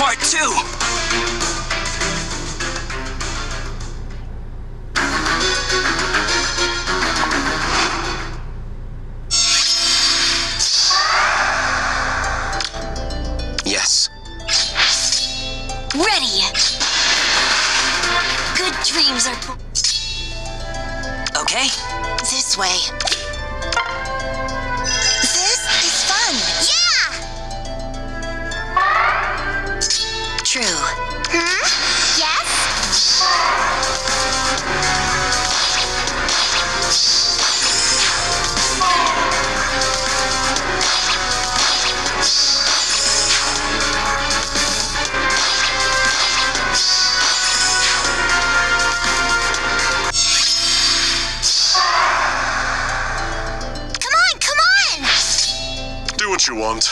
Part 2! Yes. Ready! Good dreams are Okay? this way. What you want.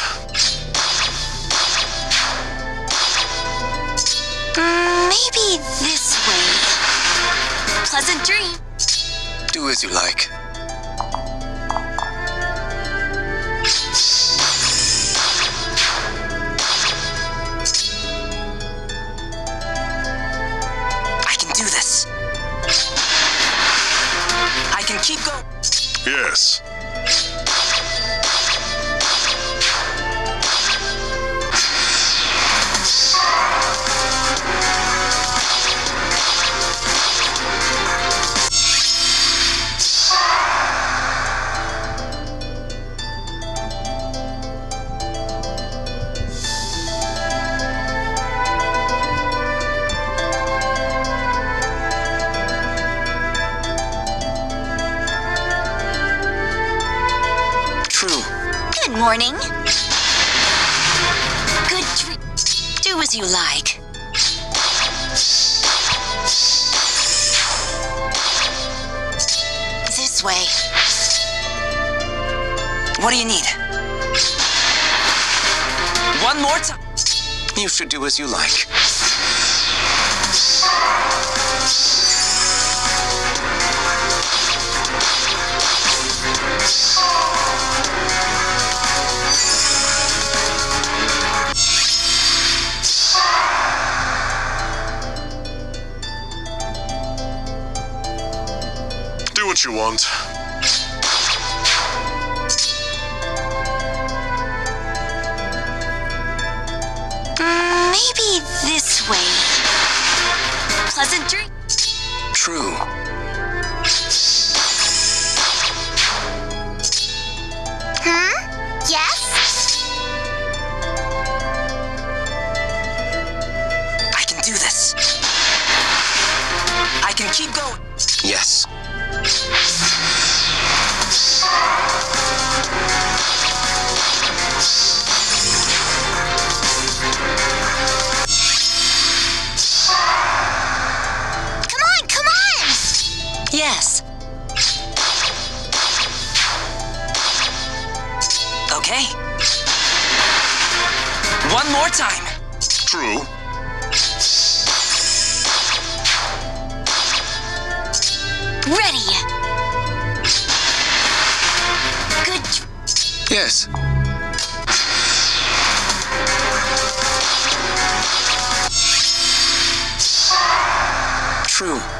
Mm, maybe this way. Pleasant dream. Do as you like. I can do this. I can keep going. Yes. Morning. Good dream. Do as you like. This way. What do you need? One more time. You should do as you like. What you want. Maybe this way. Pleasant dream. True. Hmm? Yes? I can do this. I can keep going. Okay. One more time. True. Ready. Good. Yes. True.